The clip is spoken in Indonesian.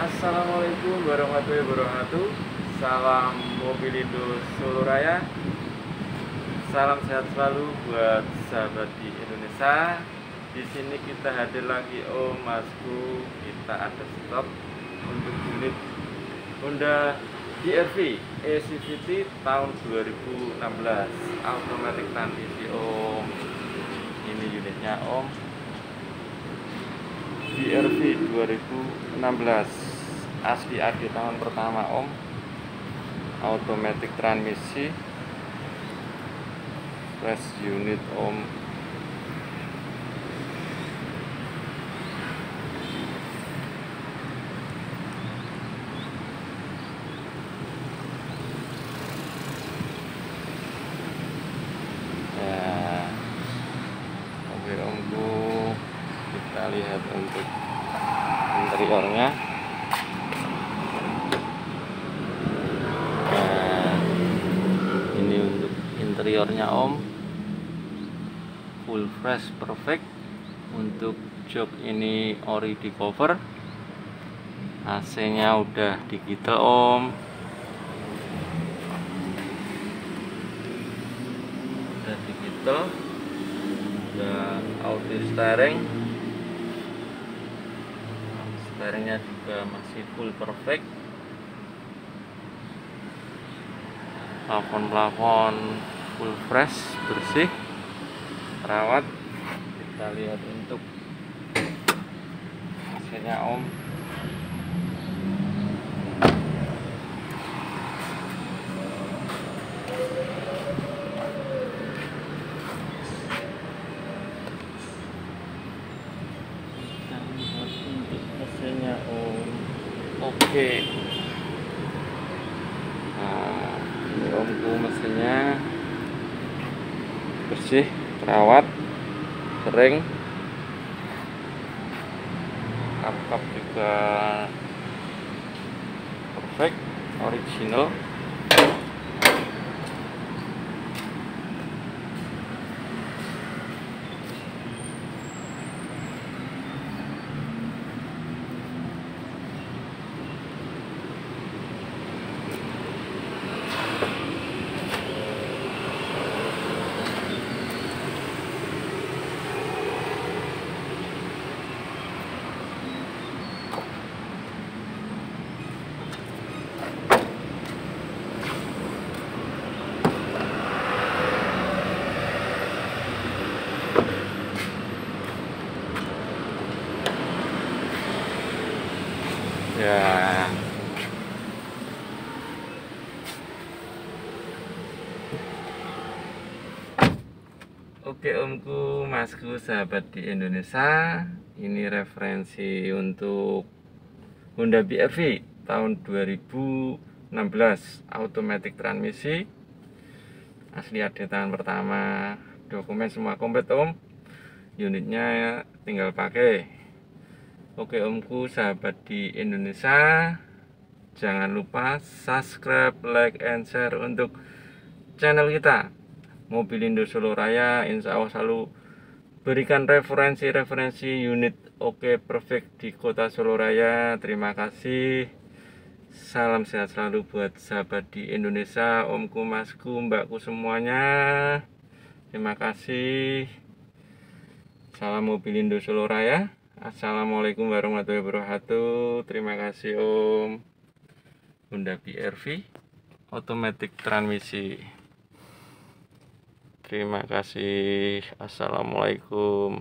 Assalamualaikum warahmatullahi wabarakatuh. Salam Mobilindo Solo Raya. Salam sehat selalu buat sahabat di Indonesia. Di sini kita hadir lagi Om Masku. Kita ada stok untuk unit Honda DRV ECVT tahun 2016 automatic transmisi Om. Ini unitnya Om. DRV 2016 asli AD tahun pertama Om. Automatic transmisi. Flash unit Om. Ya. Mobil omku kita lihat untuk interiornya nah ini untuk interiornya om. Full fresh perfect. Untuk jok ini ori di cover. AC nya udah digital om. Udah digital. Udah auto steering. Steeringnya juga masih full perfect. Plafon-plafon full fresh bersih terawat kita lihat untuk hasilnya om. Oke. Nah ini omku mesinnya bersih terawat sering kap kap juga perfect original ya. Oke omku, masku, sahabat di Indonesia Ini referensi untuk Honda BRV tahun 2016 Automatic transmisi. Asli ada tangan pertama Dokumen semua komplit om. Unitnya tinggal pakai Oke omku, sahabat di Indonesia Jangan lupa subscribe, like, and share untuk channel kita Mobilindo Solo Raya. Insya Allah selalu berikan referensi-referensi unit oke perfect di kota Solo Raya. Terima kasih. Salam sehat selalu buat sahabat di Indonesia omku masku mbakku semuanya. Terima kasih. Salam Mobilindo Solo Raya Assalamualaikum warahmatullahi wabarakatuh terima kasih om Honda BRV automatic transmisi Terima kasih. Assalamualaikum.